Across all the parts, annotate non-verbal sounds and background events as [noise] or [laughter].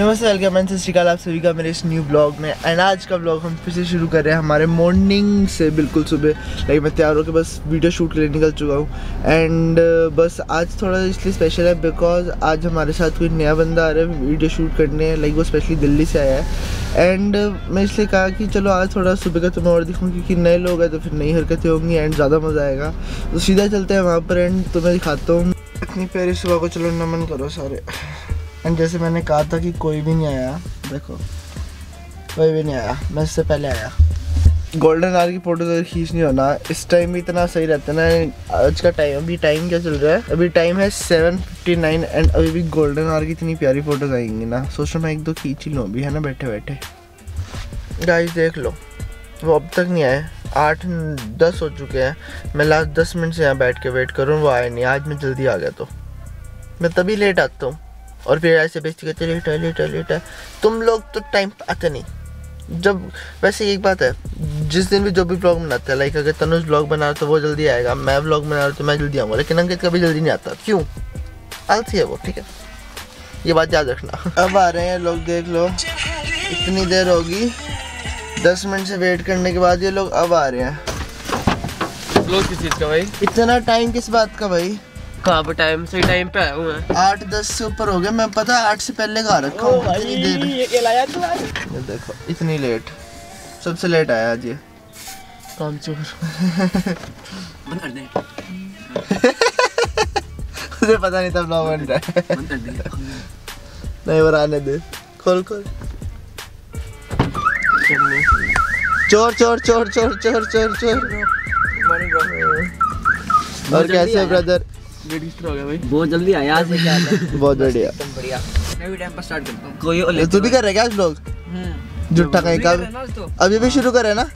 नमस्ते वेलकम मैं श्रीकाल आप सभी का मेरे इस न्यू ब्लॉग में। एंड आज का ब्लॉग हम फिर से शुरू कर रहे हैं हमारे मॉर्निंग से बिल्कुल सुबह। लाइक मैं तैयार होकर बस वीडियो शूट के लिए निकल चुका हूँ। एंड बस आज थोड़ा इसलिए स्पेशल है बिकॉज़ आज हमारे साथ कोई नया बंदा आ रहा है वीडियो शूट करने। लाइक वो स्पेशली दिल्ली से आया है। एंड मैं इसलिए कहा कि चलो आज थोड़ा सुबह का तुम्हें और दिखाऊँ, क्योंकि नए लोग हैं तो फिर नई हरकतें होंगी एंड ज़्यादा मज़ा आएगा। तो सीधा चलते हैं वहाँ पर एंड तुम्हें दिखाता हूँ। इतनी प्यारी सुबह को चलो नमन करो सारे। एंड जैसे मैंने कहा था कि कोई भी नहीं आया देखो कोई भी नहीं आया मैं इससे पहले आया। गोल्डन आर की फ़ोटो अगर खींचनी हो ना इस टाइम भी इतना सही रहता है ना आज का टाइम अभी टाइम क्या चल रहा है? अभी टाइम है सेवन फिफ्टी नाइन एंड अभी भी गोल्डन आर की इतनी प्यारी फ़ोटोज़ आएँगी ना। सोच रहा मैं एक दो खींच ही लूँ अभी है ना बैठे बैठे गाइस देख लो वो अब तक नहीं आए। आठ दस हो चुके हैं। मैं लास्ट दस मिनट से यहाँ बैठ के वेट करूँ वो आए नहीं। आज मैं जल्दी आ गया तो। मैं तभी लेट आता हूँ। और फिर ऐसे बेचते कहते लेट है लेट है लेट। है तुम लोग तो टाइम आते नहीं। जब वैसे एक बात है जिस दिन भी जो भी ब्लॉग बनाता है लाइक अगर तनुज ब्लॉग बना रहा तो वो जल्दी आएगा मैं ब्लॉग बना रहा तो मैं जल्दी आऊँगा लेकिन अंकित कभी जल्दी नहीं आता। क्यों? आलसी है वो ठीक है? ये बात याद रखना। अब आ रहे हैं लोग देख लो। इतनी देर होगी। दस मिनट से वेट करने के बाद ये लोग अब आ रहे हैं। लोग किस चीज़ का भाई? इतना टाइम किस बात का भाई? कहाँ पे टाइम सही टाइम पे आया हूँ। मैं आठ दस से ऊपर हो गया मैं पता है आठ से पहले का रखा हूँ इतनी देर। ये लाया तू ये देखो इतनी लेट सबसे लेट आया आज ये। काम चोर। बंद कर दे। मुझे पता नहीं था ब्लॉग बन रहा है। बंद कर दे। नहीं वो आने दे। खोल खोल। चोर चोर चोर चोर चोर चोर चोर। और कैसे ब्रदर तरह हो गया भाई। बहुत जल्दी आया आज। बहुत बढ़िया। बढ़िया मैं भी टाइम पर स्टार्ट करता हूँ। तो कोई तू भी कर रहा है क्या ब्लॉग जुट्टा कहीं का तो? अभी भी शुरू करे ना?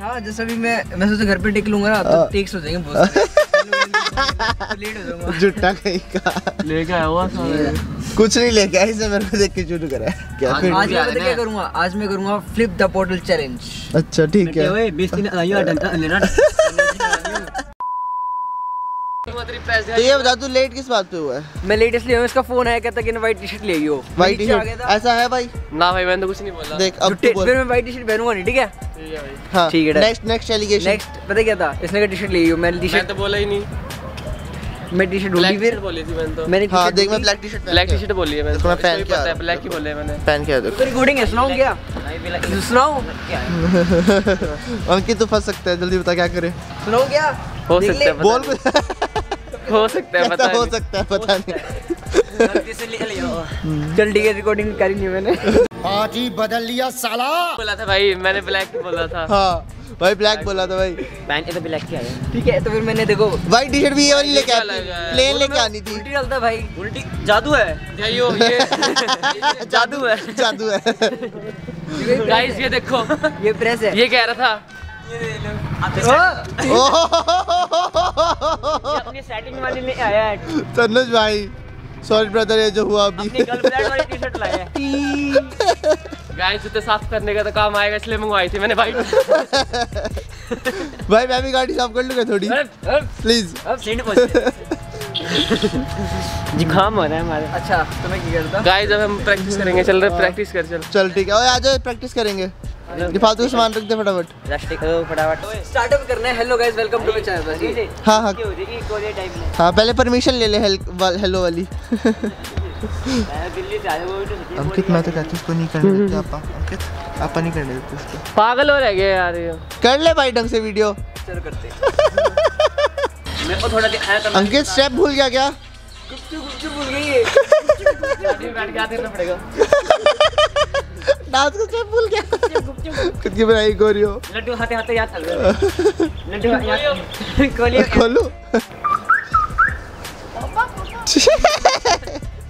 हाँ जैसे अभी मैं मैं सोचा घर पे टेक लूँगा तो हाँ। टेक्स हो जाएँगे बहुत लेट हो जाऊँगा। जुट्टा कहीं का। लेके आया हुआ कुछ नहीं लेके आया इसे मेरे को देख के शुरू करा क्या आज आज मैं क्या करूँगा? आज मैं करूँगा फ्लिप द पोर्टल चैलेंज अच्छा ठीक है। तो ये बता तू लेट किस बात पे हुआ है? मैं लेटेस्ट लिया हूँ इसका फ़ोन आया कहता कि व्हाइट टी शर्ट ले आइयो। वाइट टी नीचे आ गया शर्ट ऐसा है भाई? ना भाई मैंने तो कुछ नहीं बोला। देख अब तो तू बोल। फिर मैं व्हाइट टी शर्ट पहनूँगा नहीं ठीक है? ठीक है भाई। हाँ ठीक है, नेक्स्ट नेक्स्ट एलिगेशन नेक्स्ट पता क्या था? इसने का टी शर्ट ले मैं टी मैं शर्ट तो बोला ही नहीं। मैं टी शर्ट ढूंढी फिर। बोली थी मैंने तो। मैंने हाँ देख मैं black T shirt black T shirt बोली है मैंने। इसको मैं पहन के आ पता है ब्लैक ही बोले मैंने। पहन के आ देखो तो रिकॉर्डिंग है सुनाऊं क्या? [laughs] सुनाऊं? अंकित तो फंस सकता है जल्दी बता क्या करे। सुनाऊं क्या? हो सकता है बोल। हो सकता है पता हो सकता है पता नहीं। चल ठीक है रिकॉर्डिंग [laughs] करी नहीं मैंने। आज ही बदल लिया साला। बोला था भाई मैंने ब्लैक बोला था। हाँ भाई ब्लैक बोला था भाई। पैंट तो ब्लैक की आया। ठीक है तो फिर मैंने देखो वाइट टी शर्ट भी ये वाली लेके है? प्लेन लेके आनी थी। उल्टी डालता भाई। उल्टी जादू है। जाइयो ये [laughs] जादू है। [laughs] जादू है। गाइस ये देखो। ये प्रेस है। ये कह रहा था। ये ओ, ओह! अपनी सेटिंग वाली में आया है। तनुज भाई सॉरी ब्रदर ये जो हुआ अभी। है। [laughs] गाइस जूते साफ़ करने का तो काम आएगा इसलिए मंगवाई थी मैंने भाई। भाई मैं भी गाड़ी साफ़ कर लूँगा थोड़ी। प्लीज़ अब। सेंड पहुँच जुकाम हो रहा है हमारे। अच्छा तो मैं क्या करता गाइस अब हम प्रैक्टिस करेंगे चल रहे प्रैक्टिस कर चल। चल ठीक है। ओए आ जाओ प्रैक्टिस करेंगे। ये फालतू का सामान रख दे फटाफट। प्लास्टिक फटाफट। स्टार्टअप करना है। Hello guys welcome to my channel हाँ हाँ। हाँ पहले परमिशन ले ले हेलो वाली। तो अंकित मैं तो कहती उसको नहीं करने देते आपा अंकित। आपा नहीं करने देते उसको। पागल हो रह गए यार ये। कर ले भाई ढंग से वीडियो चलो करते [laughs] मेरे को थोड़ा दिखाया अंकित स्टेप भूल गया क्या? गुपचुप भूल गई है। बैठ के आते रहना पड़ेगा। [laughs] डांस का स्टेप भूल गया? खुद की बनाई गोरी हो लड्डू हाथे हाथे याद चल रहा लड्डू याद कोलियो खोलू।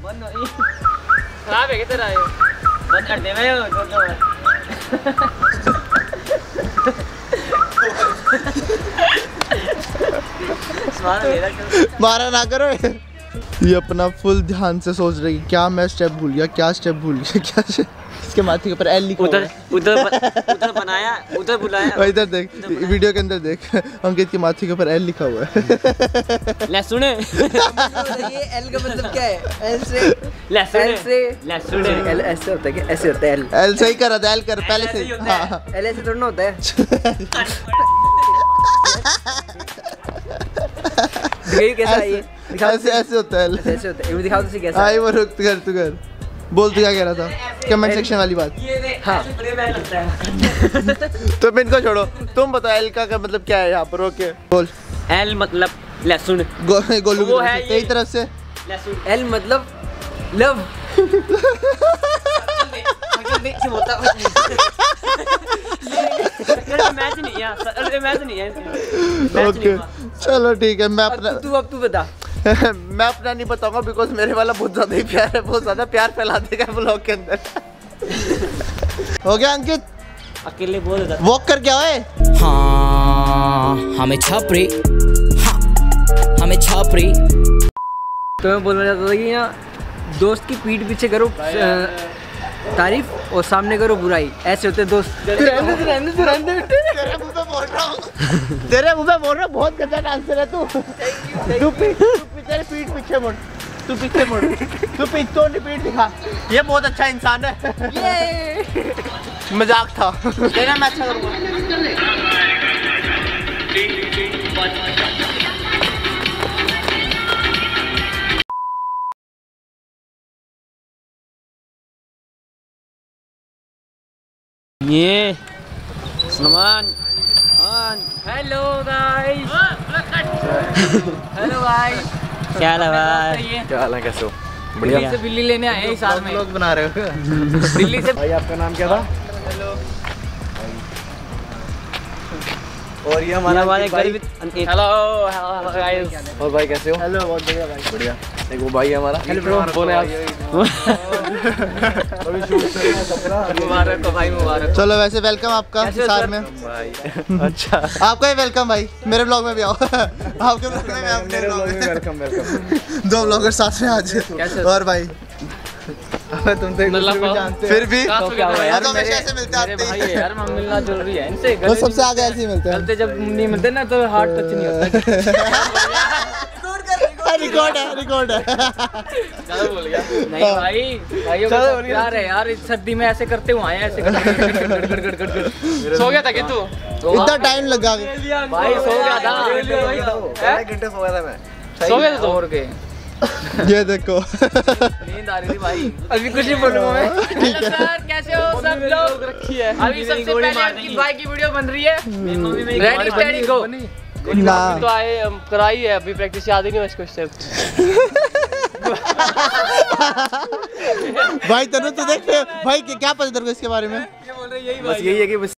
बंद हो खराब है तेरा ये बंद कर दे मैं दो दो स्वाद मेरा ना करो। ये अपना फुल ध्यान से सोच रही क्या मैं स्टेप भूल गया क्या स्टेप भूल गया क्या step- इसके माथे के ऊपर एल लिखा उधर उधर [laughs] उधर बनाया उधर बुलाया। इधर देख वीडियो के अंदर देख अंकित के माथे के ऊपर एल लिखा हुआ है। ले सुने। [laughs] ये एल का मतलब क्या है? एल से ले सुने। एल से ले सुने। एल ऐसे होता है क्या ऐसे होता है एल एल सही कर रहा एल कर पहले से। ही है। हाँ। एल ऐसे थोड़ा ना होता है। [laughs] कैसा है ये। ऐसे ऐसे होता है ऐसे होता है। ये दिखाओ तो सही कैसा आई वो रुक तू कर तू कर बोल तू क्या कह रहा था? कमेंट सेक्शन वाली बात। हाँ। [laughs] तो इनको छोड़ो। तुम बताओ एल का का मतलब क्या है यहाँ पर? ओके बोल। एल मतलब ले सुन गो, गोलू वो तरफ़ है से तेरी तरफ़ से। ले सुन एल मतलब लव [laughs] है है। चलो ठीक है मैं अपना तू अब तू बता। [laughs] मैं अपना नहीं बताऊँगा बिकॉज़ मेरे वाला बहुत ज़्यादा ही प्यार है बहुत ज़्यादा प्यार फैला देगा ब्लॉग के अंदर। [laughs] हो गया अंकित? अकेले बोल वॉक कर क्या है हाँ हमें छपरी। हाँ हमें छपरी। तो मैं बोलना चाहता था कि ना दोस्त की पीठ पीछे करो तारीफ़ और सामने करो बुराई। ऐसे होते दोस्त। तेरे मुँह पे बोल रहा तेरे मुँह पे बोल रहा हूँ बहुत गंदा डांसर है तू। तेरे पीठ पीछे मुड़। तू पीछे मुड़। तू तो नहीं पीठ दिखा। ये बहुत अच्छा इंसान है। मज़ाक था। तेरा मैं अच्छा करूँगा। ये Salman hello guys hello guys क्या हाल है भाई क्या हाल है कैसे हो? बढ़िया। से बिल्ली लेने आए हैं इस साल में लोग बना रहे हो। बिल्ली से भाई आपका नाम क्या था? और ये हमारा हमारे भाई हेलो हेलो गाइस और भाई कैसे हो? हेलो बहुत बढ़िया भाई। बढ़िया। एक वो भाई है हमारा। हेलो ब्रो बोले आप। मुबारक हो भाई मुबारक चलो वैसे वेलकम आपका सार? में। भाई। अच्छा। आपका ही वेलकम भाई। मेरे ब्लॉग में भी आओ। आपके ब्लॉग में मैं अपने मेरे ब्लॉग में वेलकम वेलकम [laughs] दो ब्लॉगर साथ में आज। और भाई। तुम तो एक दूसरे को जानते हो। फिर भी? तो क्या हुआ यार तो मेरे ऐसे मिलते आते भाई है यार मैं मिलना ज़रूरी है इनसे वो सबसे आगे ऐसे ही मिलते हैं। गलते जब नहीं मिलते ना तो हार्ट [laughs] टच नहीं होता रिकॉर्ड है? [laughs] रिकॉर्ड है नहीं भाई भाइयों के प्यार है यार इस सर्दी में ऐसे करते हुए आए ऐसे गड़ गड़ गड़ गड़ गड़ गड़ सो गया था कि तू? इतना टाइम लगा। भाई सो गया था। घंटे सो गया था मैं। सो गया था और के ये देखो। नींद आ रही थी भाई। अभी कुछ नहीं बोलूँगा मैं। हेलो सर कैसे हो? सब लोग? रखी है। अभी सबसे पहले आपकी भाई की वीडियो बन रही है। रेडी स्टडी गो ना तो आए हम कराई है अभी प्रैक्टिस याद ही नहीं मुझको स्टेप [laughs] भाई तनु तू देख भाई क्या क्या पता तेरे को इसके बारे में? यही बस यही है। कि बस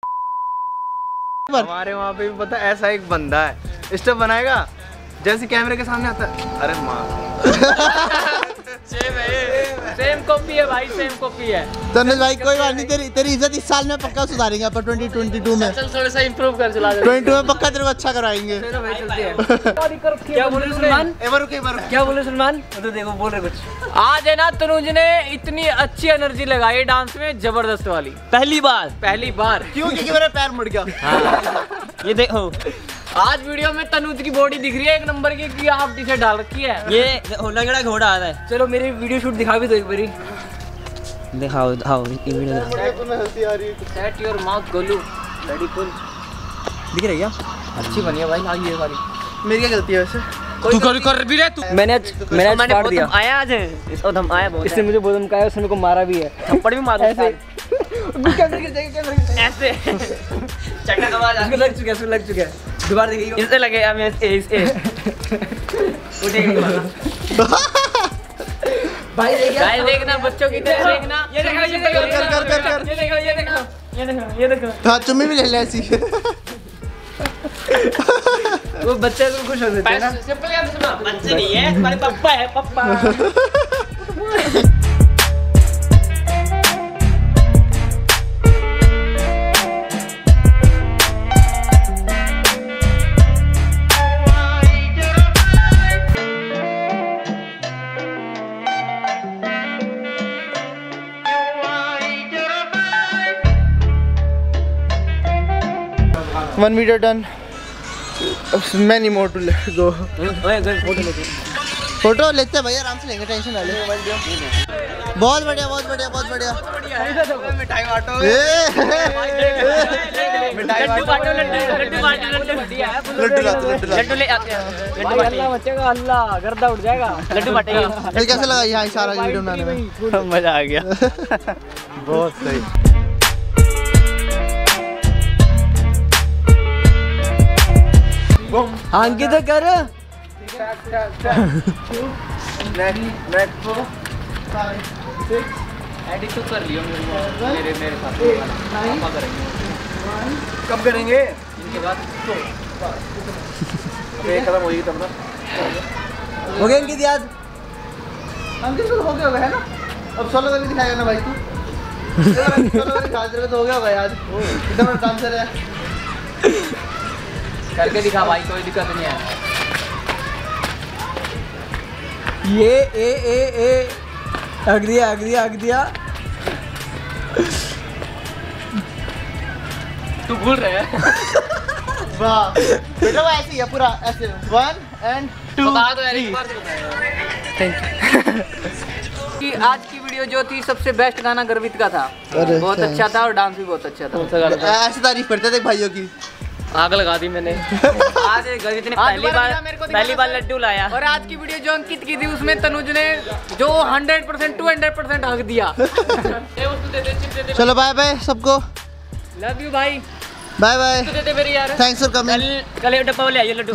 हमारे वहाँ पे भी पता ऐसा एक बंदा है। स्टेप बनाएगा जैसे कैमरे के सामने आता है। अरे माँ। सेम सेम कॉपी है भाई सेम कॉपी है। तनुज भाई कोई बात नहीं तेरी तेरी इज़्ज़त इस साल में पक्का सुधारेंगे अपन 2022 में। चल थोड़ा सा इंप्रूव कर चला 22 में पक्का तेरे को अच्छा कराएँगे चलो भाई चलते क्या बोले सलमान? एक बार रुक एक बार रुक। क्या बोले सलमान? तो देखो बोल रहे कुछ। आज है ना तनुज ने इतनी अच्छी एनर्जी लगाई डांस में ज़बरदस्त वाली। पहली बार। पहली बार। क्यों? क्योंकि मेरा पैर मुड़ गया। ये देखो। आज वीडियो में तनुज की बॉडी दिख रही है एक नंबर की कि आप टी शर्ट डाल रखी है। ये लगड़ा घोड़ा आ रहा है? चलो मेरी वीडियो शूट दिखा भी दो एक बारी। दिखाओ दिखाओ ये वीडियो दिखाओ। हँसी आ रही है set your mouth Golu. Ready full दिख रही क्या? अच्छी बनी है भाई आगे ये वाली। मेरी क्या गलती है वैसे? तू कर कर भी रहे तू। मैंने आज मैंने आज मैंने बहुत दिया। आया आज। इसको हम आया बहुत इसने मुझे बहुत धमकाया उसने मेरे को मारा भी है। थप्पड़ भी मार ऐसे। कैमरे गिर जाएगा कैमरे ऐसे। चक्का का आवाज़ इसको लग चुका है लग चुका है। दोबारा देखिए इससे लगे हम इस इस इस भाई देखना बच्चों की तरह देखना ये देखो ये देखो कर, कर, कर, कर। ये देखो ये देखो ये देखो ये देखो हाँ चुम्मी भी ले ले ऐसी वो बच्चे तो खुश हो जाते हैं ना सिंपल याद सुना बच्चे नहीं है हमारे पापा है पापा one meter done many more to let go photo लेते हैं भैया आराम से लेंगे टेंशन ना ले बहुत बढ़िया बहुत बढ़िया बहुत बढ़िया हैं अल्लाह गर्दा उठ जाएगा लड्डू कैसे लगा यहाँ इशारा वीडियो बनाने में? मज़ा आ गया। [laughs] बहुत सही। अंकित कर एडिट तो कर लियो मेरे मेरे साथ पापा करेंगे कब करेंगे? इनके बाद अब एक खत्म होगी तब ना। हो गया अंकित याद? अंकित तो हो गया होगा है ना? अब सोलो का भी दिखाएगा ना भाई तू। सोलो का दिखा तो हो गया होगा यार एकदम डांसर है करके दिखा भाई कोई दिक्कत नहीं है। ये ए ए ए हक दिया हक दिया हक दिया। तू भूल रहे हैं। वाह। बेटा वो ऐसे ही है पूरा ऐसे। वन एंड टू बता दो यार एक बार तो बताओ। कि आज की वीडियो जो थी सबसे बेस्ट गाना गर्वित का था। बहुत अच्छा। था और डांस भी बहुत अच्छा था। ऐसी तारीफ़ करते थे भाइयों की। आग लगा दी मैंने। [laughs] आज गर्वित ने पहली बार पहली बार लड्डू लाया। और आज की वीडियो जो अंकित की थी उसमें तनुज ने जो 100 परसेंट टू हंड्रेड परसेंट हक दिया। [laughs] चलो बाय बाय सबको। लव यू भाई बाय बाय दे दे मेरी यार। थैंक्स फॉर कमिंग कल कल डब्बा ले आइए लड्डू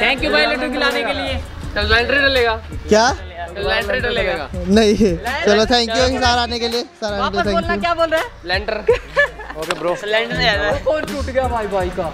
थैंक यू भाई लड्डू खिलाने के लिए। कल लैंड्री डलेगा। क्या? कल लैंड्री डलेगा। नहीं। चलो थैंक यू सारा आने के लिए। सारा आने के वापस लिए बोलना क्या बोल रहे हैं? लैंडर ओके ब्रो सिलेंडर आया फ़ोन टूट गया भाई भाई का।